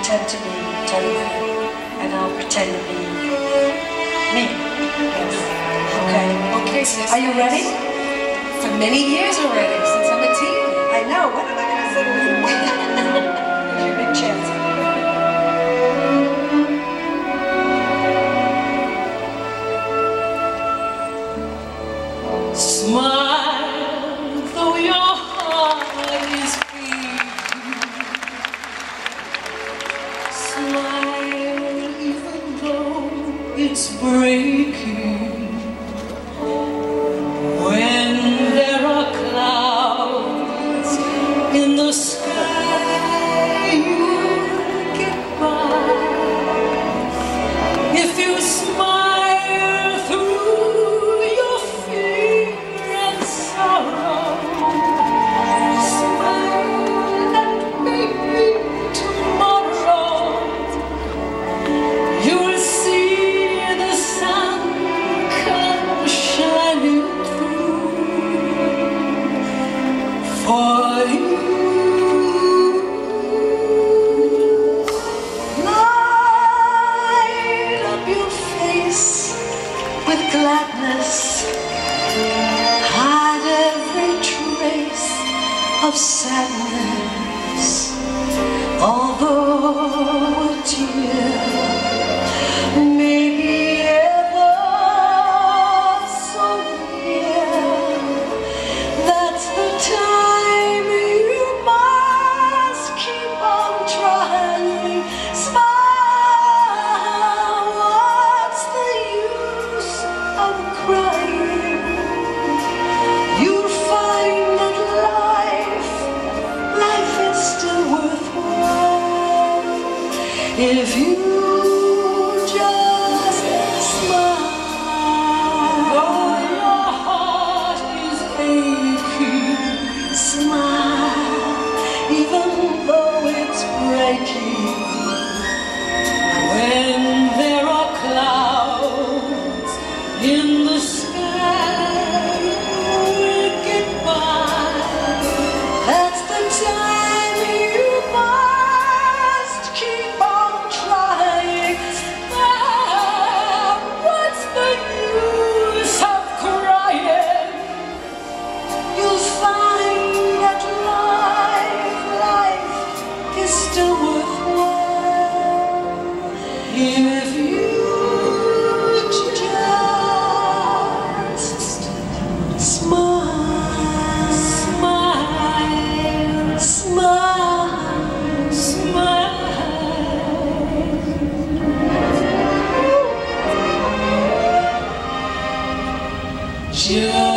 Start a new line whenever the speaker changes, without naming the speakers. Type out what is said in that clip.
pretend to be Jennifer and I'll pretend to be me. Yes. Okay.
Okay, sis.
Are you ready?
For many years already, since I'm a teen.
I know. When am I
it's breaking.
of sadness. If you just smile,
though your heart is aching,
smile, even though it's breaking.
When there are clouds in Yeah.